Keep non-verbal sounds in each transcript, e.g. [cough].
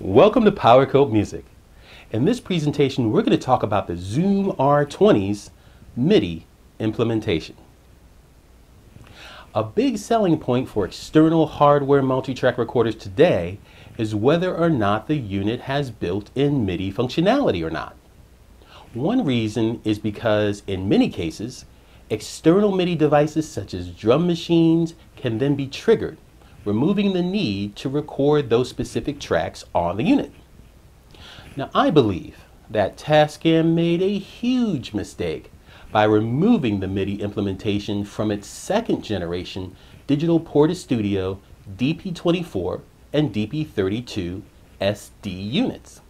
Welcome to Powercoat Music. In this presentation, we're going to talk about the Zoom R20's MIDI implementation. A big selling point for external hardware multi-track recorders today is whether or not the unit has built-in MIDI functionality or not. One reason is because in many cases, external MIDI devices such as drum machines can then be triggered, removing the need to record those specific tracks on the unit. Now I believe that Tascam made a huge mistake by removing the MIDI implementation from its second generation Digital Portastudio DP24 and DP32 SD units.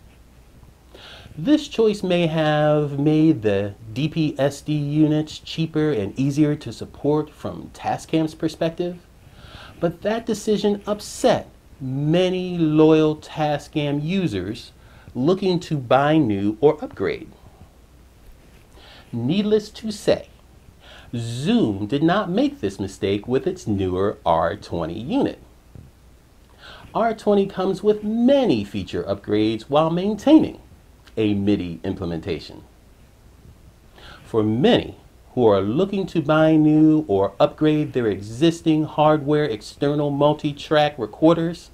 This choice may have made the DPSD units cheaper and easier to support from Tascam's perspective, but that decision upset many loyal Tascam users looking to buy new or upgrade. Needless to say, Zoom did not make this mistake with its newer R20 unit. R20 comes with many feature upgrades while maintaining a MIDI implementation. For many who are looking to buy new or upgrade their existing hardware external multi-track recorders,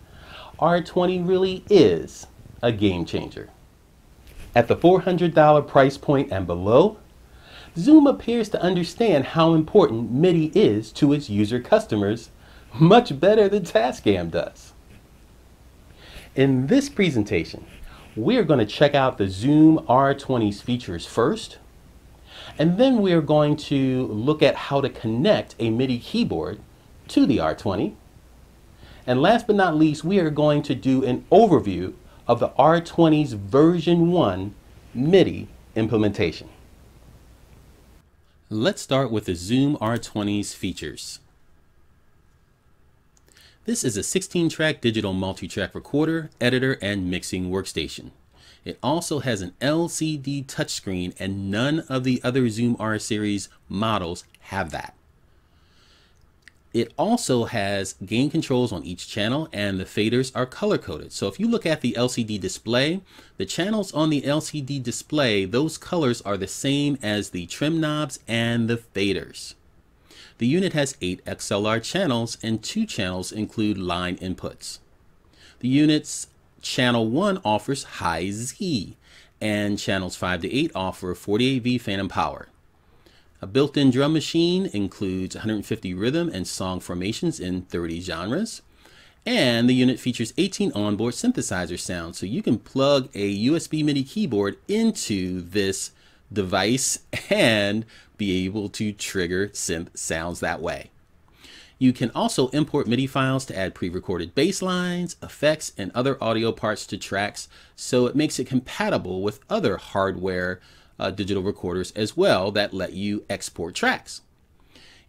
R20 really is a game changer. At the $400 price point and below, Zoom appears to understand how important MIDI is to its user customers much better than Tascam does. In this presentation, we're going to check out the Zoom R20's features first, and then we're going to look at how to connect a MIDI keyboard to the R20. And last but not least, we are going to do an overview of the R20's version 1 MIDI implementation. Let's start with the Zoom R20's features. This is a 16-track digital multi-track recorder, editor, and mixing workstation. It also has an LCD touchscreen and none of the other Zoom R series models have that. It also has gain controls on each channel and the faders are color coded. So if you look at the LCD display, the channels on the LCD display, those colors are the same as the trim knobs and the faders. The unit has 8 XLR channels and 2 channels include line inputs. The unit's channel 1 offers high Z and channels 5 to 8 offer 48V phantom power. A built-in drum machine includes 150 rhythm and song formations in 30 genres. And the unit features 18 onboard synthesizer sounds, so you can plug a USB MIDI keyboard into this device [laughs] and be able to trigger synth sounds that way. You can also import MIDI files to add pre-recorded bass lines, effects, and other audio parts to tracks, so it makes it compatible with other hardware uh, digital recorders as well that let you export tracks.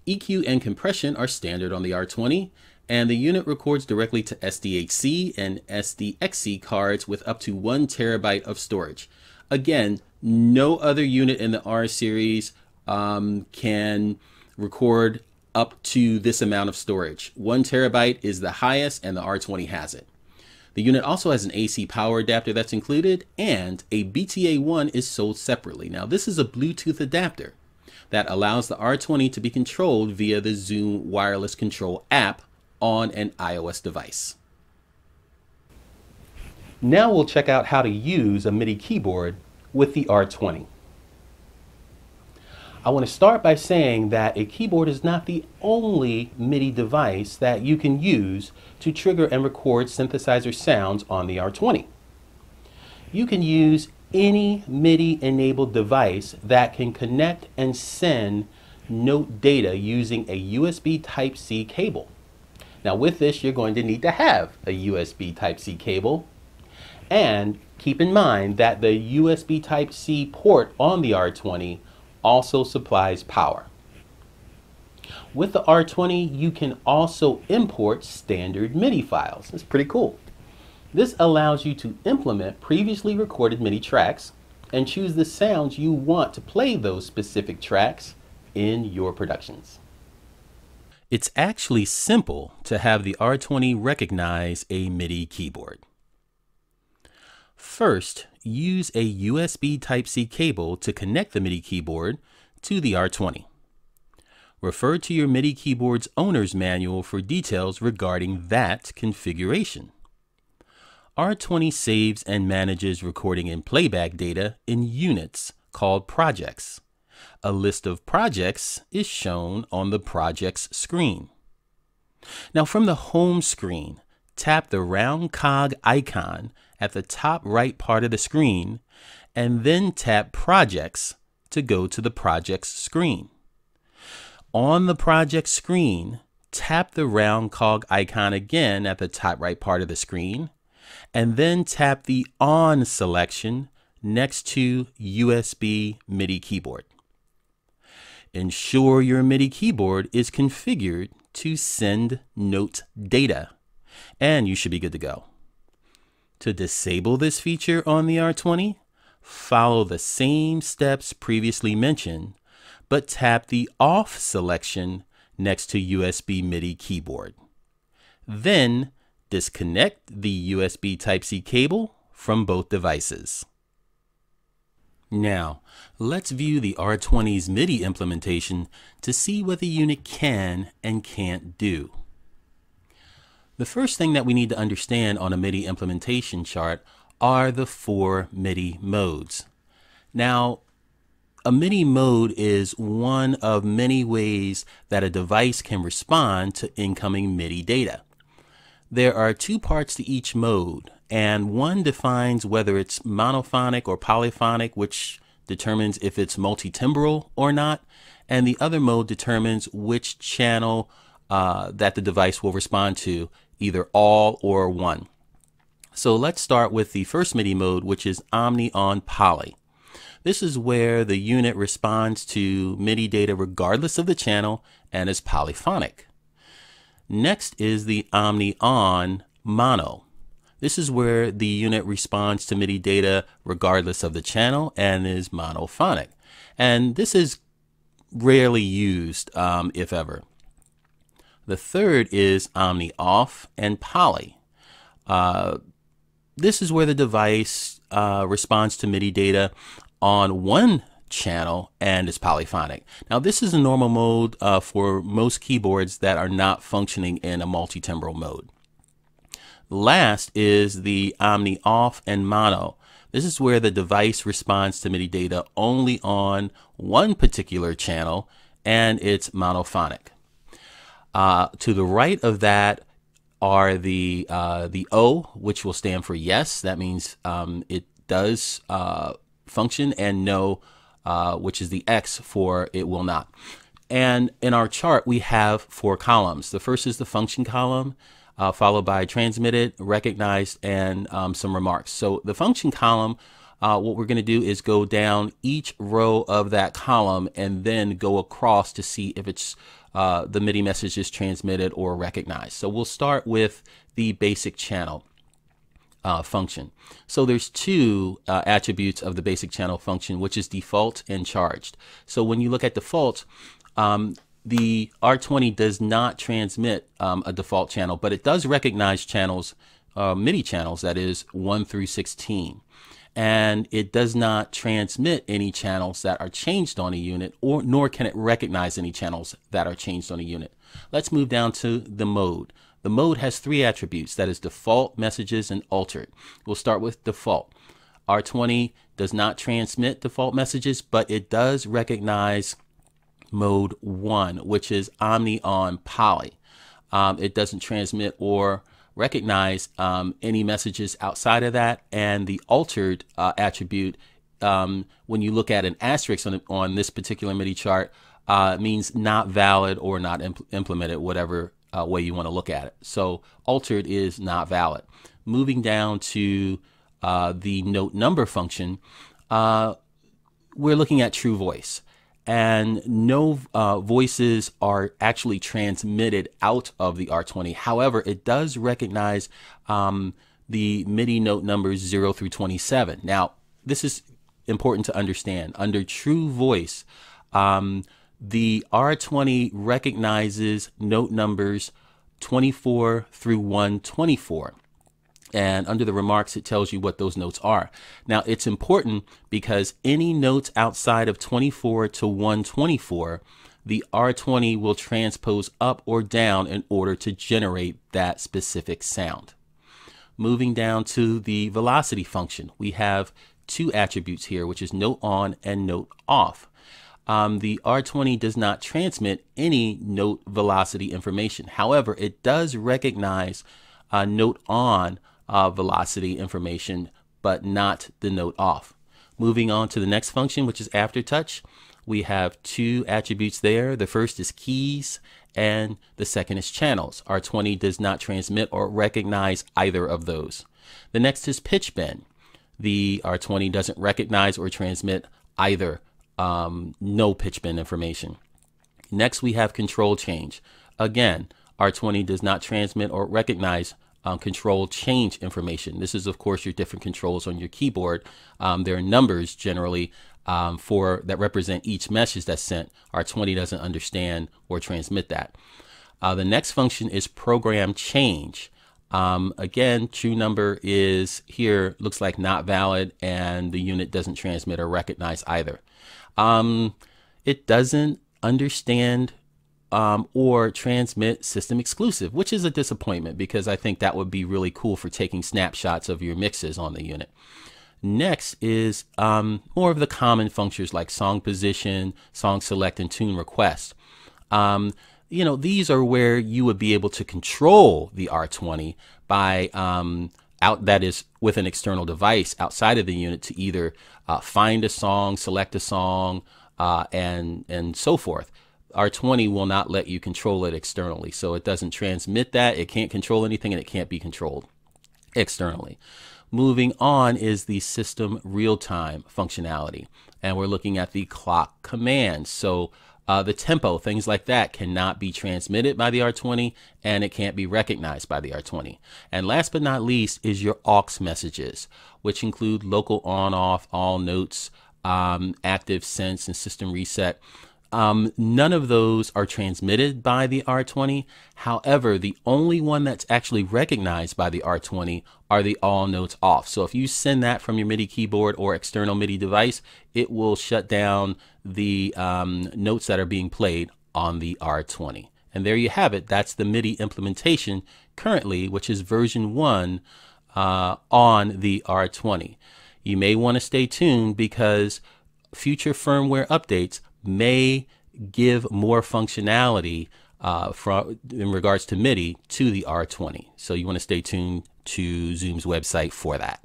EQ and compression are standard on the R20, and the unit records directly to SDHC and SDXC cards with up to one terabyte of storage. Again, no other unit in the R series um, can record up to this amount of storage. One terabyte is the highest and the R20 has it. The unit also has an AC power adapter that's included and a BTA1 is sold separately. Now this is a Bluetooth adapter that allows the R20 to be controlled via the Zoom Wireless Control app on an iOS device. Now we'll check out how to use a MIDI keyboard with the R20. I want to start by saying that a keyboard is not the only MIDI device that you can use to trigger and record synthesizer sounds on the R20. You can use any MIDI enabled device that can connect and send note data using a USB Type-C cable. Now with this you're going to need to have a USB Type-C cable and keep in mind that the USB Type-C port on the R20 also supplies power. With the R20, you can also import standard MIDI files. It's pretty cool. This allows you to implement previously recorded MIDI tracks and choose the sounds you want to play those specific tracks in your productions. It's actually simple to have the R20 recognize a MIDI keyboard. First, use a USB Type-C cable to connect the MIDI keyboard to the R20. Refer to your MIDI keyboard's owner's manual for details regarding that configuration. R20 saves and manages recording and playback data in units called projects. A list of projects is shown on the projects screen. Now from the home screen, tap the round cog icon at the top right part of the screen and then tap projects to go to the projects screen. On the project screen, tap the round cog icon again at the top right part of the screen and then tap the on selection next to USB MIDI keyboard. Ensure your MIDI keyboard is configured to send note data, and you should be good to go. To disable this feature on the R20, follow the same steps previously mentioned, but tap the off selection next to USB MIDI keyboard. Then disconnect the USB Type-C cable from both devices. Now, let's view the R20's MIDI implementation to see what the unit can and can't do. The first thing that we need to understand on a MIDI implementation chart are the four MIDI modes. Now, a MIDI mode is one of many ways that a device can respond to incoming MIDI data. There are two parts to each mode, and one defines whether it's monophonic or polyphonic, which determines if it's multi-timbral or not, and the other mode determines which channel uh, that the device will respond to, either all or one. So let's start with the first MIDI mode, which is Omni on Poly. This is where the unit responds to MIDI data regardless of the channel and is polyphonic. Next is the Omni on Mono. This is where the unit responds to MIDI data regardless of the channel and is monophonic. And this is rarely used, um, if ever. The third is Omni Off and Poly. Uh, this is where the device uh, responds to MIDI data on one channel and is polyphonic. Now this is a normal mode uh, for most keyboards that are not functioning in a multi-timbral mode. Last is the Omni Off and Mono. This is where the device responds to MIDI data only on one particular channel and it's monophonic. Uh, to the right of that are the uh, the O, which will stand for yes. That means um, it does uh, function, and no, uh, which is the X for it will not. And in our chart, we have four columns. The first is the function column, uh, followed by transmitted, recognized, and um, some remarks. So the function column, uh, what we're going to do is go down each row of that column and then go across to see if it's uh, the MIDI message is transmitted or recognized. So we'll start with the basic channel uh, function. So there's two uh, attributes of the basic channel function, which is default and changed. So when you look at default, um, the R20 does not transmit um, a default channel, but it does recognize channels, uh, MIDI channels, that is 1 through 16 and it does not transmit any channels that are changed on a unit or nor can it recognize any channels that are changed on a unit. Let's move down to the mode. The mode has three attributes that is default, messages, and altered. We'll start with default. R20 does not transmit default messages, but it does recognize mode 1, which is Omni on Poly. Um, it doesn't transmit or recognize um, any messages outside of that. And the altered uh, attribute, um, when you look at an asterisk on, on this particular MIDI chart, uh, means not valid or not impl implemented, whatever uh, way you want to look at it. So altered is not valid. Moving down to uh, the note number function, uh, we're looking at true voice and no uh, voices are actually transmitted out of the R20. However, it does recognize um, the MIDI note numbers 0 through 27. Now, this is important to understand. Under true voice, um, the R20 recognizes note numbers 24 through 124. And under the remarks it tells you what those notes are. Now it's important because any notes outside of 24 to 124 the r20 will transpose up or down in order to generate that specific sound. Moving down to the velocity function we have two attributes here which is note on and note off. Um, the R20 does not transmit any note velocity information. However, it does recognize uh, note on uh, velocity information, but not the note off. Moving on to the next function, which is after touch. we have two attributes there. The first is keys and the second is channels. R20 does not transmit or recognize either of those. The next is pitch bend. The R20 doesn't recognize or transmit either um, no pitch bend information. Next, we have control change. Again, R20 does not transmit or recognize um, control change information. This is, of course, your different controls on your keyboard. Um, there are numbers generally um, for that represent each message that's sent. R20 doesn't understand or transmit that. Uh, the next function is program change. Um, again, true number is here looks like not valid, and the unit doesn't transmit or recognize either. Um, it doesn't understand um, or transmit system exclusive, which is a disappointment because I think that would be really cool for taking snapshots of your mixes on the unit. Next is um, more of the common functions like song position, song select, and tune request. Um, you know, these are where you would be able to control the R20 by um, out that is with an external device outside of the unit to either uh, find a song, select a song, uh, and and so forth. R20 will not let you control it externally. So it doesn't transmit that. It can't control anything and it can't be controlled externally. Moving on is the system real-time functionality. And we're looking at the clock command. So uh, the tempo, things like that cannot be transmitted by the R20 and it can't be recognized by the R20. And last but not least is your aux messages, which include local on, off, all notes, um, active sense and system reset. Um, none of those are transmitted by the R20. However, the only one that's actually recognized by the R20 are the all notes off. So if you send that from your MIDI keyboard or external MIDI device, it will shut down the um, notes that are being played on the R20. And there you have it. That's the MIDI implementation currently, which is version 1 uh, on the R20. You may want to stay tuned because future firmware updates may give more functionality uh, from, in regards to MIDI to the R20. So you want to stay tuned to Zoom's website for that.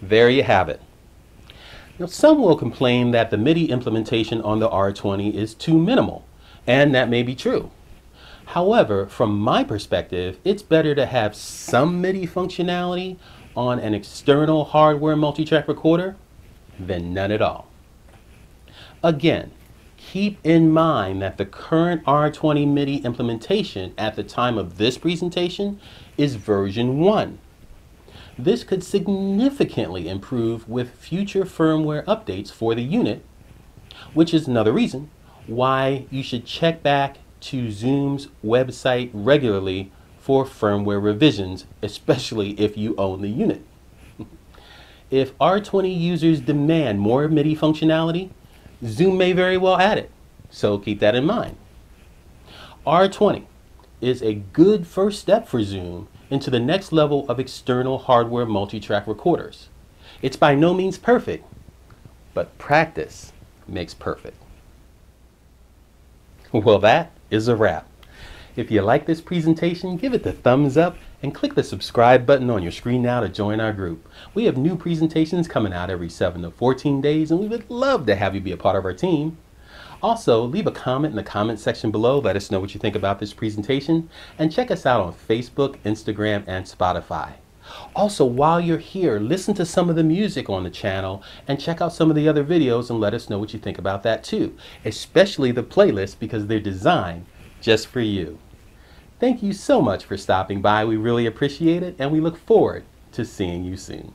There you have it. Now, some will complain that the MIDI implementation on the R20 is too minimal, and that may be true. However, from my perspective, it's better to have some MIDI functionality on an external hardware multi-track recorder than none at all. Again, keep in mind that the current R20 MIDI implementation at the time of this presentation is version 1. This could significantly improve with future firmware updates for the unit, which is another reason why you should check back to Zoom's website regularly for firmware revisions, especially if you own the unit. [laughs] if R20 users demand more MIDI functionality, Zoom may very well add it, so keep that in mind. R20 is a good first step for Zoom into the next level of external hardware multi-track recorders. It's by no means perfect, but practice makes perfect. Well, that is a wrap. If you like this presentation, give it the thumbs up and click the subscribe button on your screen now to join our group. We have new presentations coming out every 7 to 14 days and we would love to have you be a part of our team. Also, leave a comment in the comment section below. Let us know what you think about this presentation and check us out on Facebook, Instagram, and Spotify. Also, while you're here, listen to some of the music on the channel and check out some of the other videos and let us know what you think about that too, especially the playlist because they're designed just for you. Thank you so much for stopping by. We really appreciate it and we look forward to seeing you soon.